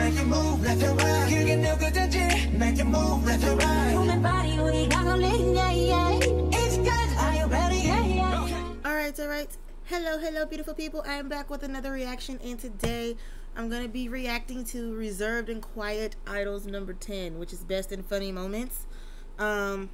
make you move left and right. 그게 누구든지 make you move left and right. Human body 우리가 걸린 yeah yeah. It's good. Are you ready? Yeah yeah. Alright, alright. Hello, hello, beautiful people. I am back with another reaction, and today I'm going to be reacting to Reserved and Quiet Idols number 10, which is Best and Funny Moments. Um,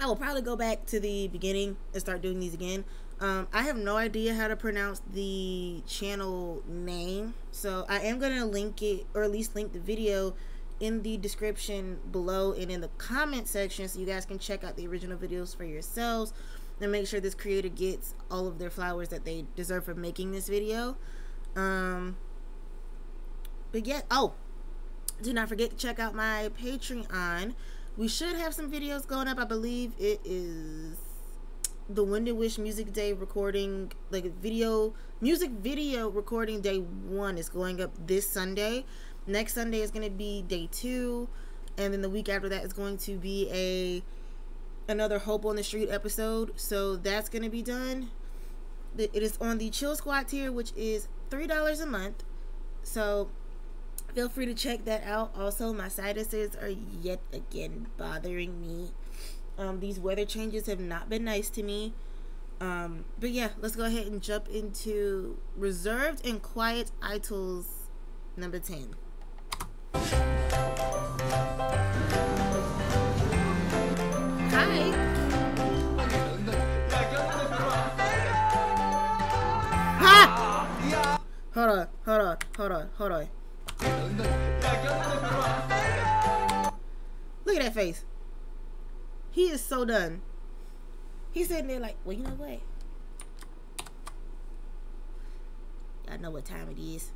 I will probably go back to the beginning and start doing these again. um, I have no idea how to pronounce the channel name, so I am going to link it, or at least link the video in the description below and in the comment section so you guys can check out the original videos for yourselves and make sure this creator gets all of their flowers that they deserve for making this video. Um, but yeah, oh, do not forget to check out my Patreon. We should have some videos going up. I believe it is the Wind Wish Music Day recording, like video, music video recording day one is going up this Sunday. Next Sunday is going to be day two. And then the week after that is going to be a another Hope on the Street episode. So that's going to be done. It is on the Chill Squad tier, which is $3 a month. So feel free to check that out. Also, my sinuses are yet again bothering me. Um, these weather changes have not been nice to me. Um, but yeah, let's go ahead and jump into Reserved and Quiet Idols number 10. Hi. Ha! Hold on, hold on, hold on, hold on. Look at that face. He is so done. He's sitting there like, well, you know what? I know what time it is.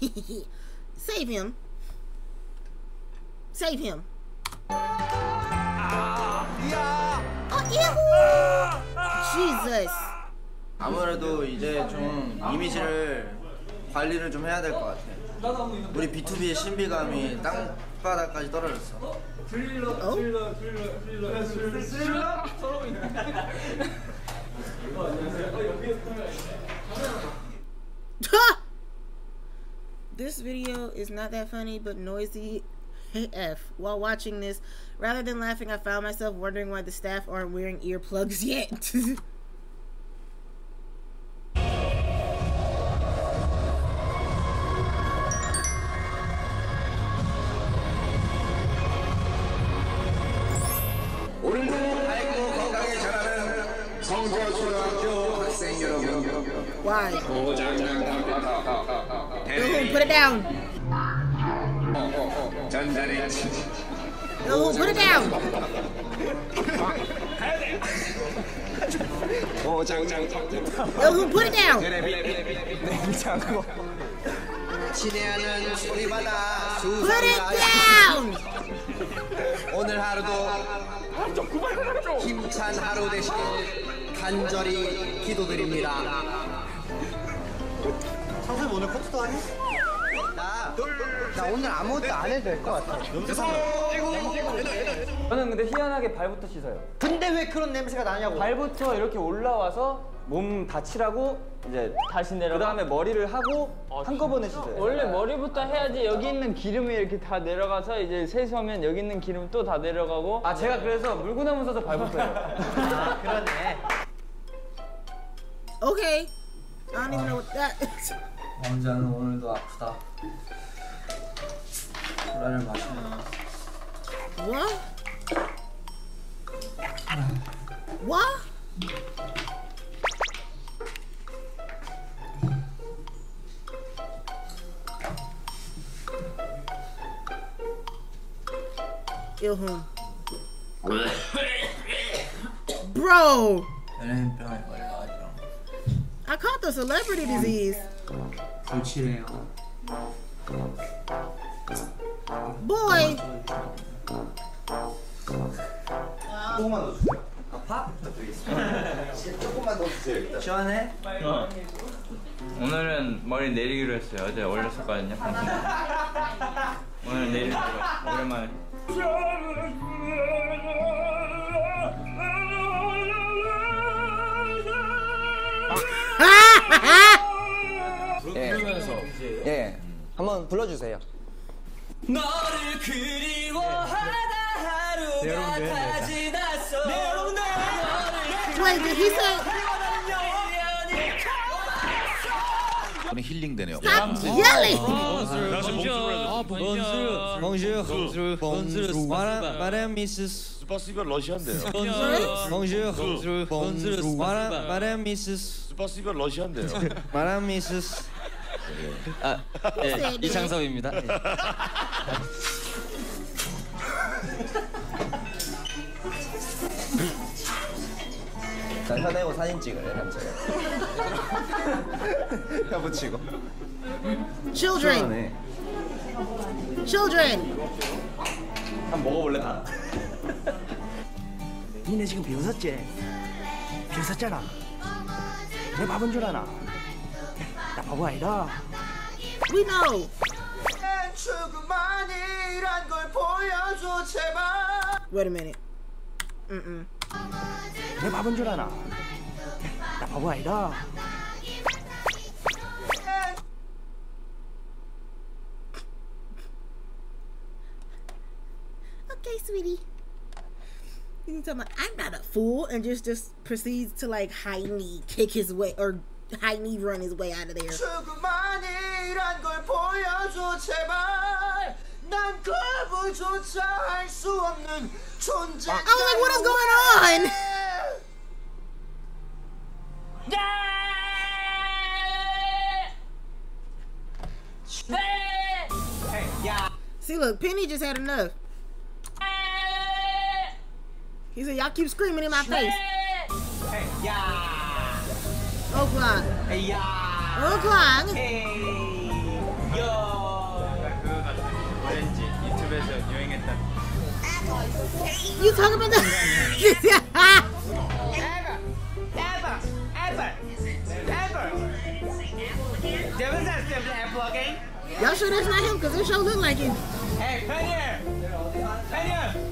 Save him. Save him. Oh, ew! Jesus. 아무래도 이제 좀 이미지를 관리를 좀 해야 될 것 같아. 우리 B2B의 신비감이 땅바닥까지 떨어졌어. Oh? this video is not that funny but noisy AF. While watching this, rather than laughing, I found myself wondering why the staff aren't wearing earplugs yet. 성주초등학교 학생 여러분. Why? 고장장당당. Put it down. 전자레인지. Ruhu, put it down. 고장장당당. Ruhu, put it down. 냉장고. 친애하는 소리바다 Put it down. 오늘 하루도 아, 좀 그만하라 힘찬 하루 되시길 간절히 기도드립니다. 상섭 오늘 커트도 하니? 나, 나 오늘 아무것도 안 해도 될 것 같아. 저는 근데 희한하게 발부터 씻어요. 근데 왜 그런 냄새가 나냐고 발부터 이렇게 올라와서 몸 다치라고 이제 다시 내려. 그다음에 머리를 하고 한꺼번에 씻어요. 원래 머리부터 해야지 여기 있는 기름이 이렇게 다 내려가서 이제 세수하면 여기 있는 기름 또 다 내려가고 아 제가 그래서 물구나무 서서 발부터 해요. 아 그러네 Okay. I don't even know what that. 왕자는 오늘도 아프다. 소라를 마시면 What? What? Ilhum. Bro, The celebrity disease. 불치래요. Boy, 조금만 더 주세요 아파? 조금만 더 주세요 일단. 시원해? 오늘은 머리 내리기로 했어요. 어제 올렸었거든요. 오늘 내리기로 오랜만에. 예. 부르면서. 예. 한번 불러주세요. 너를 그리워하다 하루가 네, 다 지났어. 네, 여러분들. 너를 그리워하다 오늘 힐링되네요. 힐링. 봉주, 봉주, 봉주, 봉주. 마람 미스. 스파시바 러시안데요. 봉주, 봉주, 봉주, 봉주. 마람 미스. 파스가 러시아인데요. Madame Mrs. 아, 예, that. 이창섭입니다. 예. 난 현애고 사진 찍을래, 남자가. 혀 붙이고. Children, 네. children. 한번 먹어볼래, 다? 니네 지금 비웃었지? 비웃었잖아 내 바본 줄 아나 나 바보 아니다 We know. 조금만이란 걸 보여줘 제발 Wait a minute. Mm-mm. 내 바본 줄 아나 나 바보 아니다 Okay, sweetie. You can tell me I'm not a fool, and just just proceeds to like high knee kick his way or high knee run his way out of there. I'm like, what is going on? See, look, Penny just had enough. He said, y'all keep screaming in my face. O'clock. O'clock. 왠지 유튜브에서 유행했던 You talking about the? Y'all sure that's not him? Cause it sure look like him. Hey, Penny! Penny! Penny!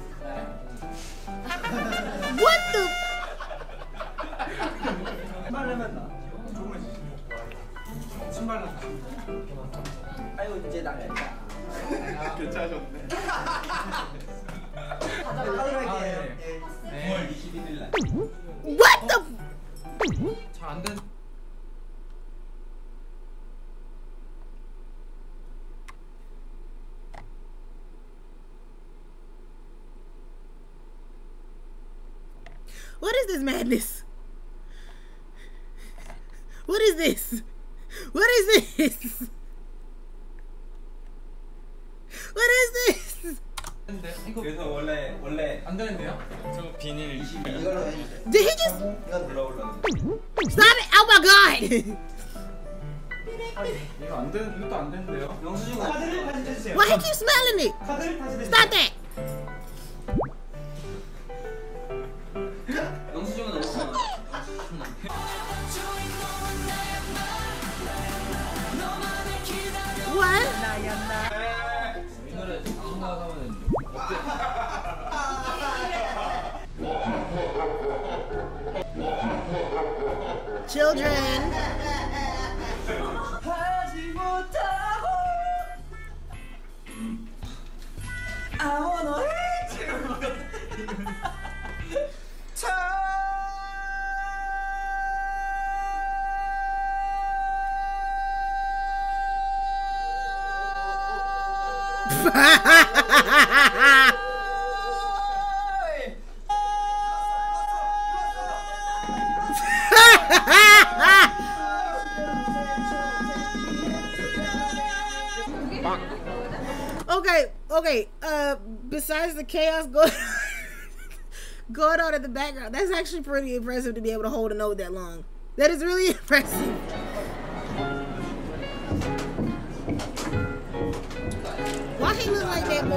괜찮으셨네 What the? 잘안된 What is this madness? What is this? What is this? 그래서 원래, 원래 안 되는데요? 저 비닐 이걸로 해주세요. Did he just 이건 눌러보려고. stop it? Oh my god! 이거 안 되는 이것도 안 되는데요? 영수증 카드를 다시 주세요. Why he keep smelling it? 카드를 다시 주세요. Stop that! 영수증은 없어. What? Children. okay, okay. Uh, besides the chaos going going on in the background, that's actually pretty impressive to be able to hold a note that long. That is really impressive.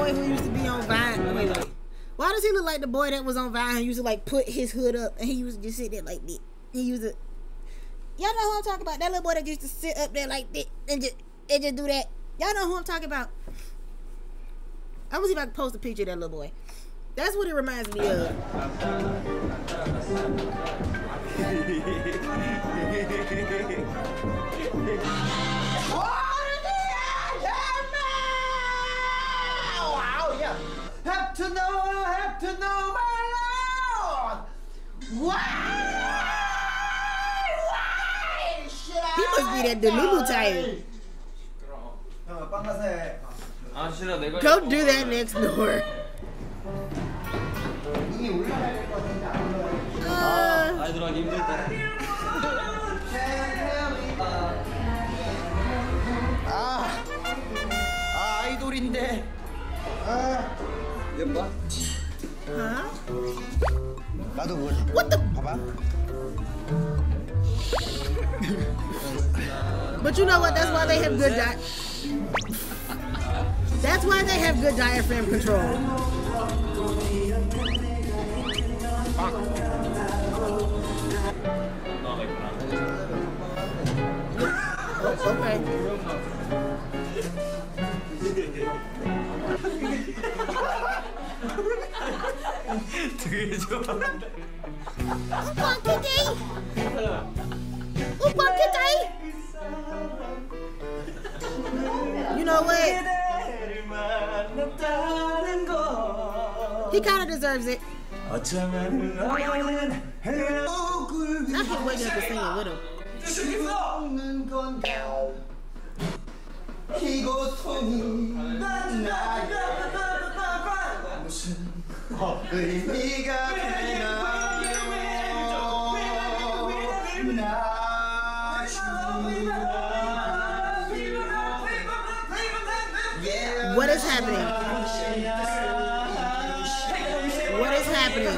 Boy who used to be on Vine? Wait, wait. Why does he look like the boy that was on Vine who used to like put his hood up and he used to just sit there like this? He used to. Y'all know who I'm talking about? That little boy that used to sit up there like this and just and just do that. Y'all know who I'm talking about? I'm gonna see if I can post a picture of that little boy. That's what it reminds me of. Why? Why should I? He must be that 빵 가서 해. 아 싫어 내가 Go do that next door. 이미 올라가야 될것 같은데 안 올라가요. Uh, 아이 들어가기 힘들다. 아, 아 아이돌인데. 아, 예뻐? huh? 나도 그걸. What the? 봐봐. But you know what? That's why they have good di- That's why they have good diaphragm control. Oh, okay. 되게 좋아. 오빠 kitty. 오빠 kitty. You know what? He kind of deserves it. I can't wait to sing it with him. 먹는 건가? 이 고통이 나에게 무슨 의미가 되나요? 나 주라. What is happening? What is happening?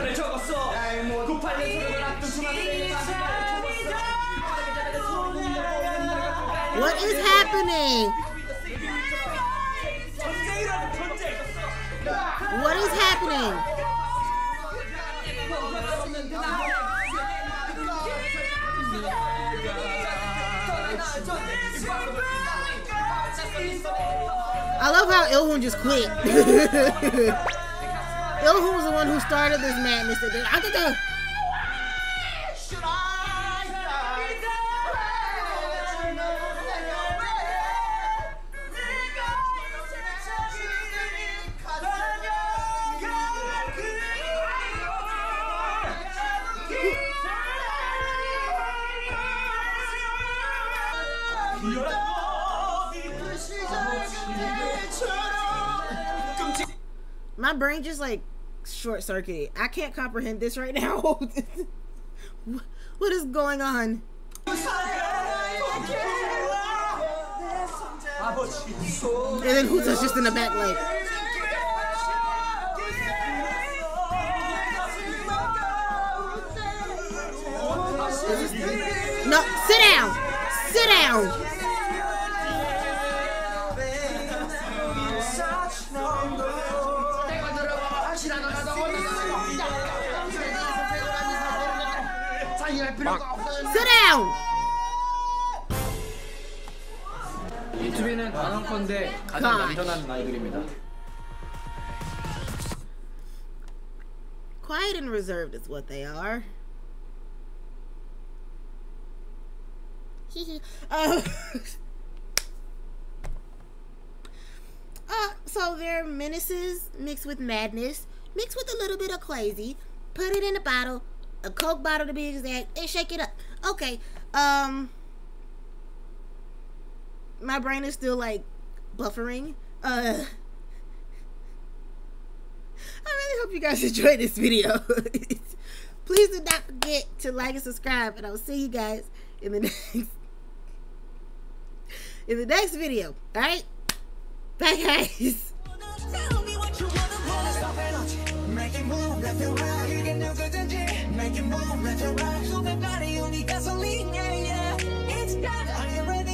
What is happening? Happening? I love how Ilhoon just quit. Ilhoon was the one who started this madness. I think My brain just like short circuited. I can't comprehend this right now. what is going on? And then Huta's just in the back like No, sit down. Sit down. Sit down. 유튜브에는 단언컨대 가장 God. 얌전한 아이들입니다. Quiet and reserved is what they are. uh, uh, so they're menaces mixed with madness, mixed with a little bit of crazy. Put it in a bottle, a Coke bottle to be exact, and shake it up. Okay. Um, my brain is still like buffering. Uh. I really hope you guys enjoyed this video. Please do not forget to like and subscribe, and I'll see you guys in the next in the next video. All right, bye guys. It move left and right. So the body only gasoline, yeah, yeah. It's got. You ready?